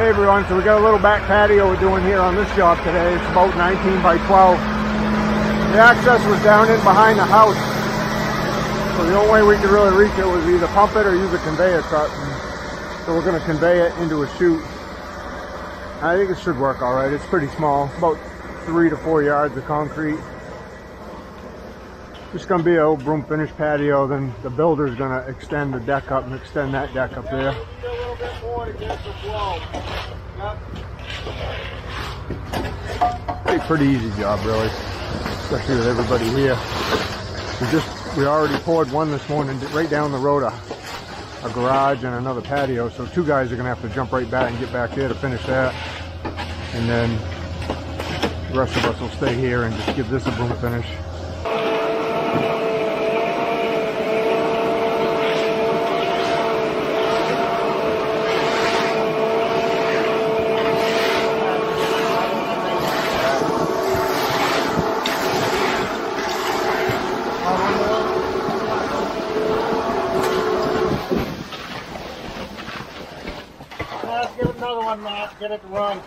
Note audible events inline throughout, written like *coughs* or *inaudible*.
Hey everyone, so we got a little back patio we're doing here on this job today. It's about 19 by 12. The access was down in behind the house. So the only way we could really reach it was either pump it or use a conveyor truck. So we're gonna convey it into a chute. I think it should work all right. It's pretty small, about three to four yards of concrete. Just gonna be a old broom finish patio. Then the builder's gonna extend the deck up and extend that deck up there. Pretty, pretty easy job, really, especially with everybody here. We just we already poured one this morning right down the road, a, a garage and another patio. So two guys are gonna have to jump right back and get back there to finish that, and then the rest of us will stay here and just give this a broom finish. Get it to run.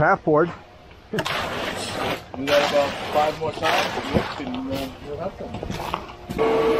Half poured. Do that about five more times, uh, you'll have them.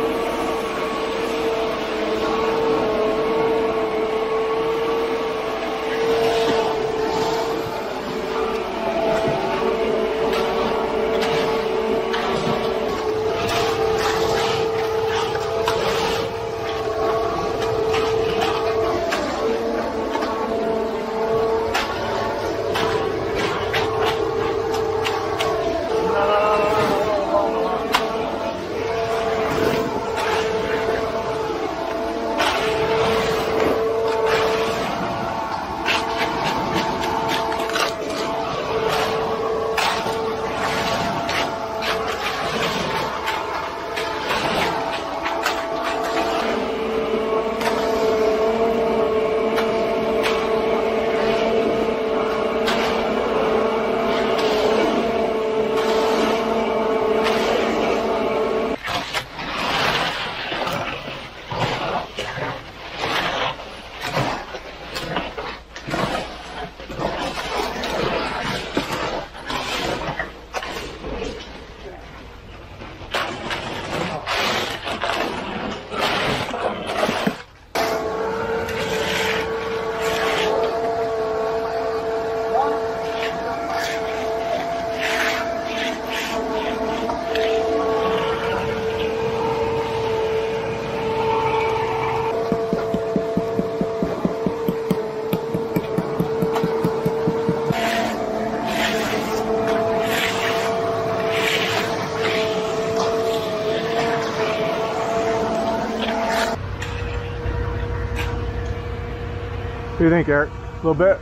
You think, Eric? A little bit?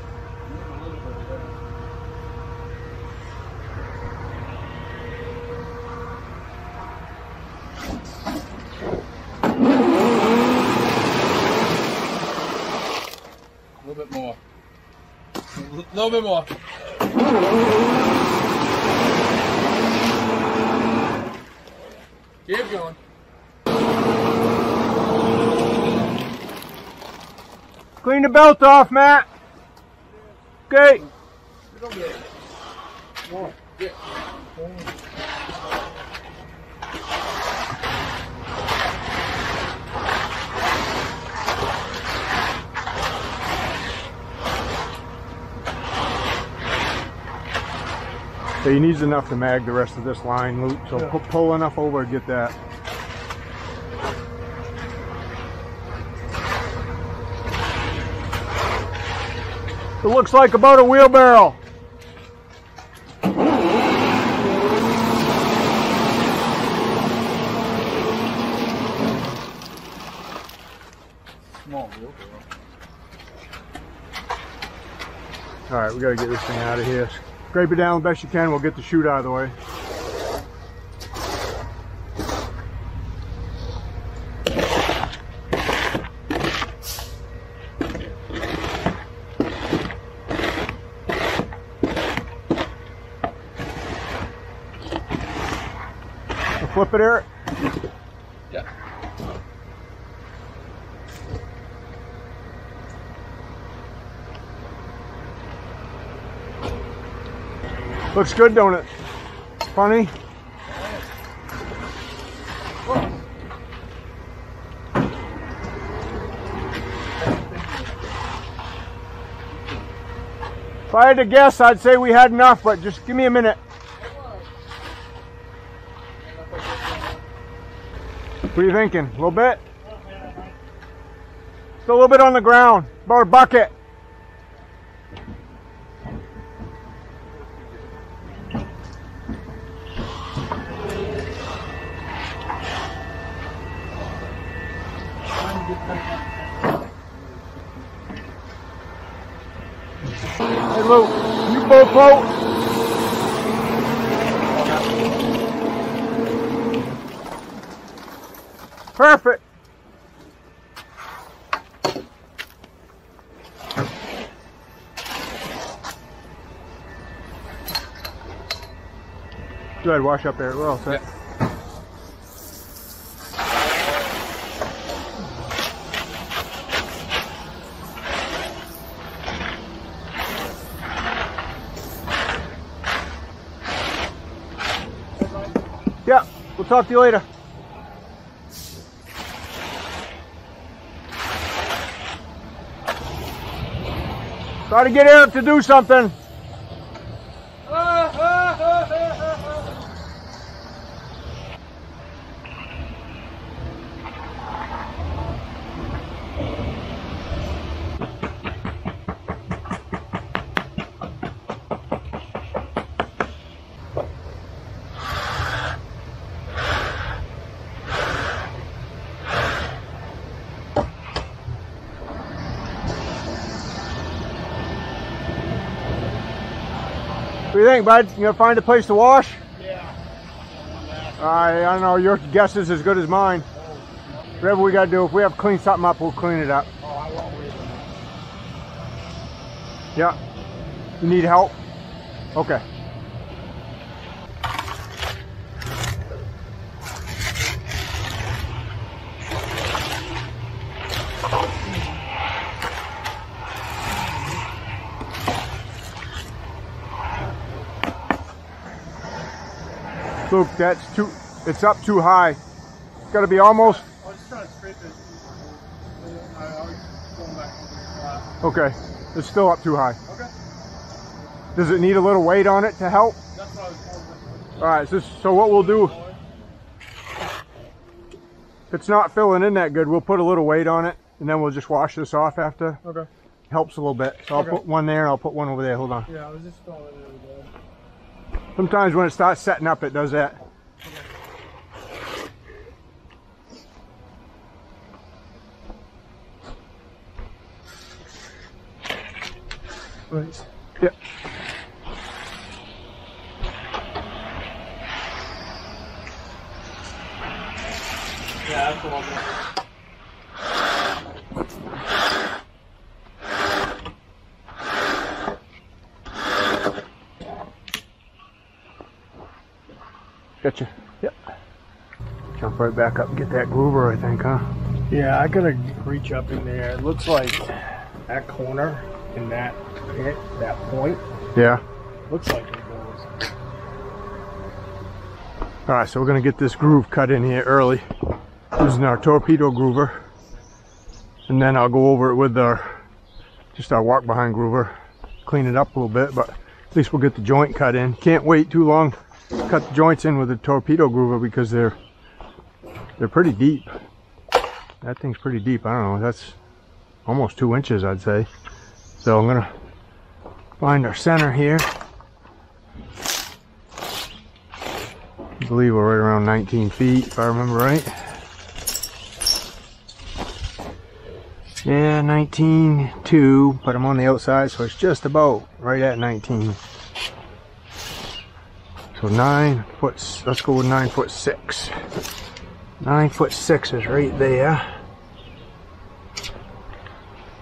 A little bit more. A little bit more. Keep going. Clean the belt off, Matt. Okay. So he needs enough to mag the rest of this line loop. So pu- pull enough over to get that. It looks like about a wheelbarrow. Small wheelbarrow. All right, we gotta get this thing out of here. Scrape it down the best you can. We'll get the chute out of the way. Flip it, Eric. Yeah. Looks good, don't it? Funny. If I had to guess, I'd say we had enough, but just give me a minute. What are you thinking? A little bit? Still a little bit on the ground. About a bucket. Hey Lou, you bull float? Perfect. Go ahead, wash up there. We're all set. Yeah, we'll talk to you later. Try to get Eric to do something. What do you think, bud? You gonna find a place to wash? Yeah. I, I don't know. Your guess is as good as mine. Whatever we gotta do, if we have to clean something up, we'll clean it up. Oh, I won't. Yeah. You need help? Okay. Luke, that's too, it's up too high. It's gotta be almost, I was just trying to scrape it. I, I was going back to the okay. It's still up too high. Okay. Does it need a little weight on it to help? That's what I was. All right, so, so what we'll do, if it's not filling in that good, we'll put a little weight on it and then we'll just wash this off after. Okay. Helps a little bit. So I'll Okay. put one there, I'll put one over there. Hold on. Yeah, I was just throwing it in there. Sometimes when it starts setting up, it does that. Right. Yep. Yeah, Gotcha. Yep. Jump right back up and get that groover, I think, huh? Yeah, I gotta reach up in there. It looks like that corner in that pit, that point, Yeah. looks like it goes. All right, so we're gonna get this groove cut in here early using our torpedo groover. And then I'll go over it with our, just our walk behind groover, clean it up a little bit, but at least we'll get the joint cut in. Can't wait too long cut the joints in with a torpedo groover because they're, they're pretty deep. That thing's pretty deep. I don't know, that's almost two inches, I'd say. So I'm gonna find our center here. I believe we're right around 19 feet, if I remember right. Yeah, 19.2, but I'm on the outside, so it's just about right at 19. So nine foot, let's go with nine foot six. Nine foot six is right there.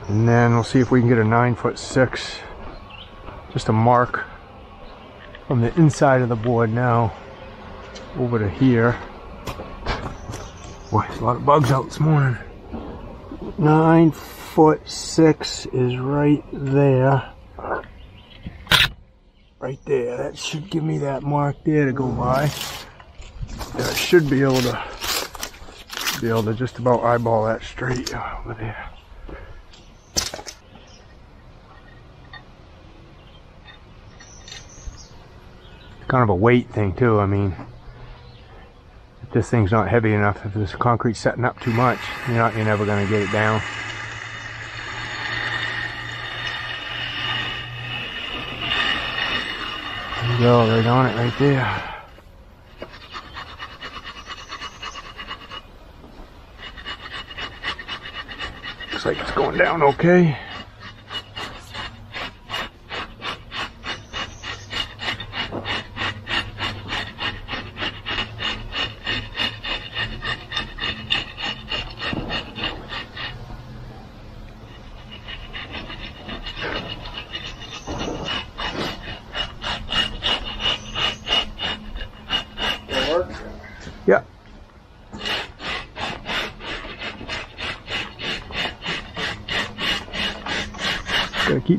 And then we'll see if we can get a nine foot six, just a mark from the inside of the board now over to here. Boy, there's a lot of bugs out this morning. Nine foot six is right there. Right there. That should give me that mark there to go by. I should be able to be able to just about eyeball that straight uh, over there. It's kind of a weight thing too. I mean, if this thing's not heavy enough, if this concrete's setting up too much, you're not, you're never going to get it down. Go, right on it, right there. Looks like it's going down okay.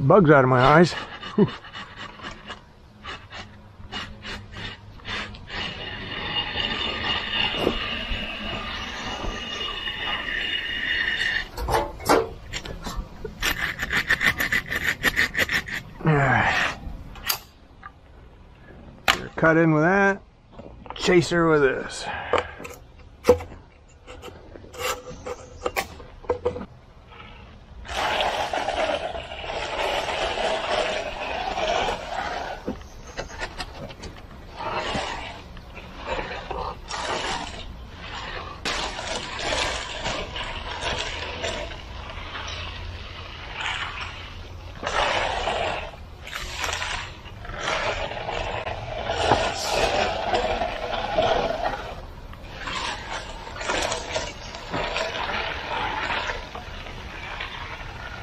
Bugs out of my eyes. Cut in with that chaser with this.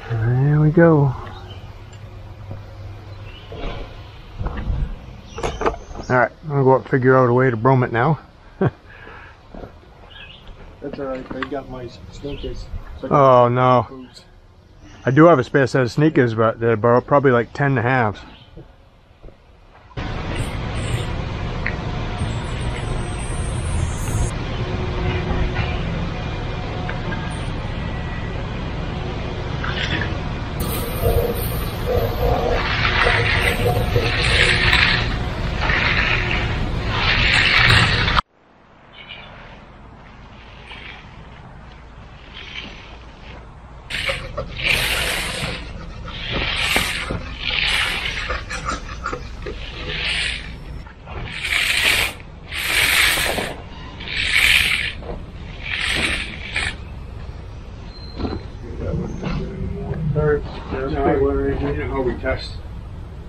There we go. Alright, I'm gonna go up and figure out a way to broom it now. That's alright. I got my sneakers. So Oh no. I do have a spare set of sneakers, but they're probably like 10 and a halves. Alright. That's No, pretty I- well right You here. know how we test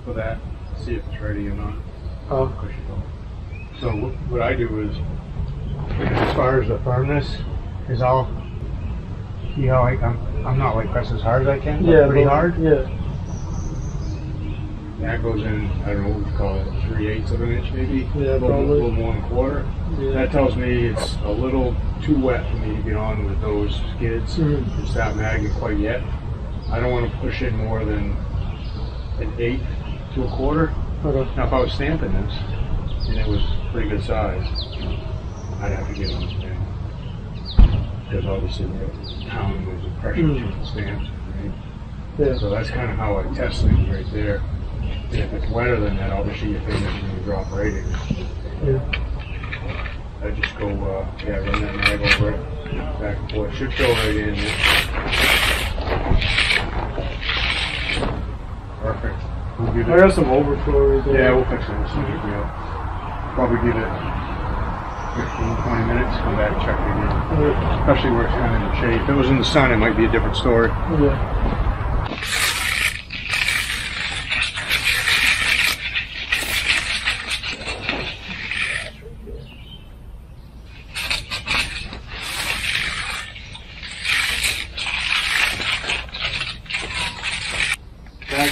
for that, see if it's ready or not. Oh. Of course you don't. So wh- what I do is, as far as the firmness, is I'll see how I, I'm, I'm not like press as hard as I can, but pretty but- hard. Yeah. That goes in, I don't know what you call it, three eighths of an inch maybe? Yeah, a little, little more than a quarter. Yeah. That tells me it's a little too wet for me to get on with those skids. Mhm. It's not magging quite yet. I don't want to push it more than an eighth to a quarter. Okay. Now, if I was stamping this and it was pretty good size, I'd have to get on the stamp. Because obviously the pound was the pressure Mm. the stamp. Right? Yeah. So that's kind of how I test things right there. And if it's wetter than that, obviously your fingers are going to drop right in. Yeah. I just go, uh, yeah, run that mag over it, back and forth. Should go right in. Perfect. We'll I got some overflow right there. yeah, we'll fix it. It's no big deal. Probably give it 15, 20 minutes, come back, check it again. Especially where it's kind of in the shade. If it was in the sun, it might be a different story. Yeah.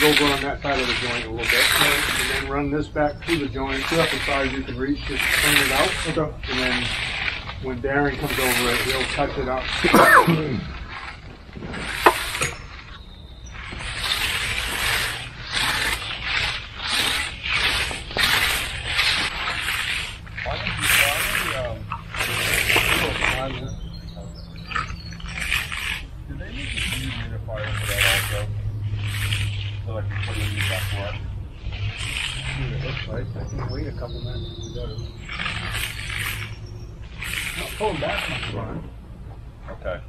Over on that side of the joint a little bit, and then run this back through the joint, up as far as you can reach, just clean it out. Okay. And then when Darren comes over it, he'll touch it up. *coughs* *coughs* Did they make a humidifier for that also? So like you put it in your It looks like, I can wait a couple minutes. if we got it. Not pulling back much, Ron. Okay.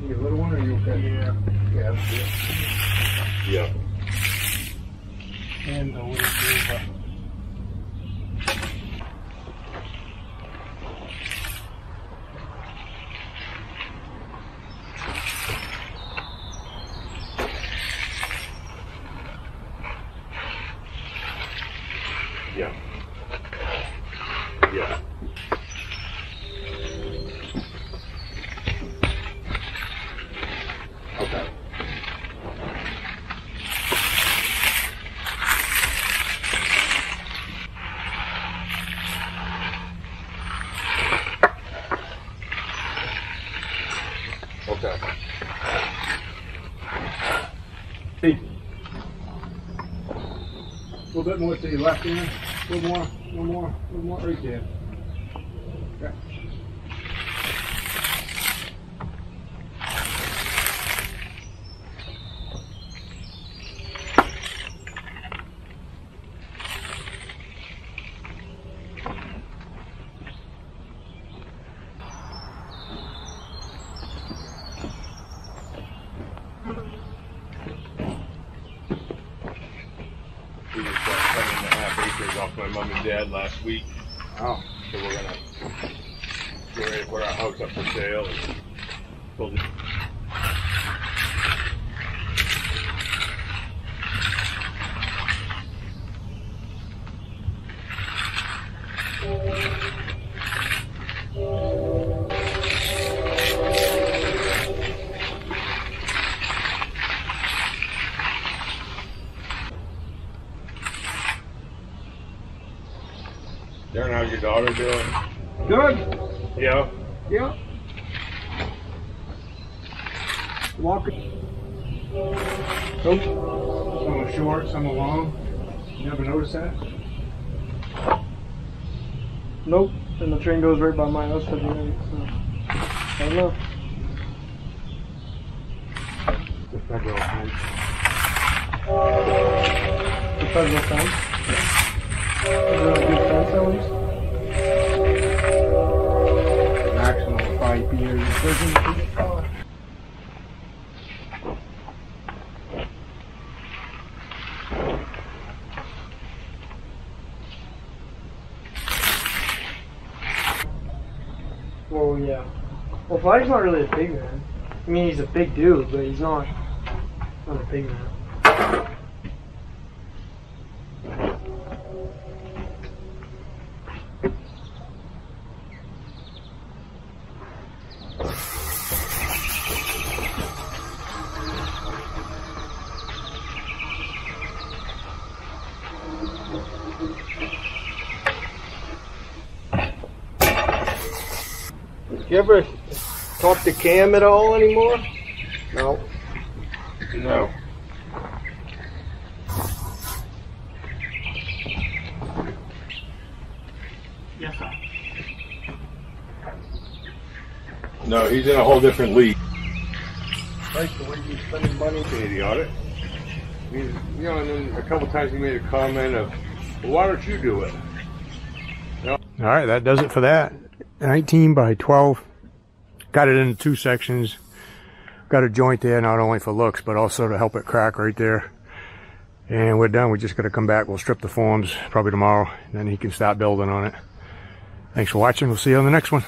You a little one or you okay? Yeah. Yeah, that's good. Yeah. And a little bit of, Yeah. Yeah. Okay. Okay. Hey. A little bit more to your left hand. A little more, a little more, a little more right there. Okay. We just bought seven and a half acres off my mom and dad last week, Wow. so we're gonna get ready to put our house up for sale. And build it. Darren, how's your daughter doing? Good. Yeah. Yeah. Walking. Nope. Some are short, some are long. You ever notice that? Nope. And the train goes right by my house every night. So I don't know. The federal fence. The federal fence. Is Well, yeah. Well, Flag's not really a big man. I mean, he's a big dude, but he's not not a big man. You ever talk to Cam at all anymore? No. No. Yes, sir. No, he's in a whole different league. Like the way you spending money. Idiotic. He's, you know, and then a couple times he made a comment of, well, why don't you do it? You know, All right, that does it for that. 19 by 12. Got it into two sections. Got a joint there not only for looks, but also to help it crack right there. And we're done. We just got to come back. We'll strip the forms probably tomorrow. And then he can start building on it. Thanks for watching. We'll see you on the next one.